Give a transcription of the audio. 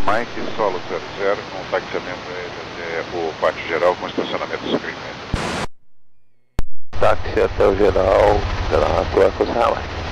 Mike, solo 00, com taxiamento até é, é o pátio geral com estacionamento suprimento. Táxi até o geral pela rua Costa Mike.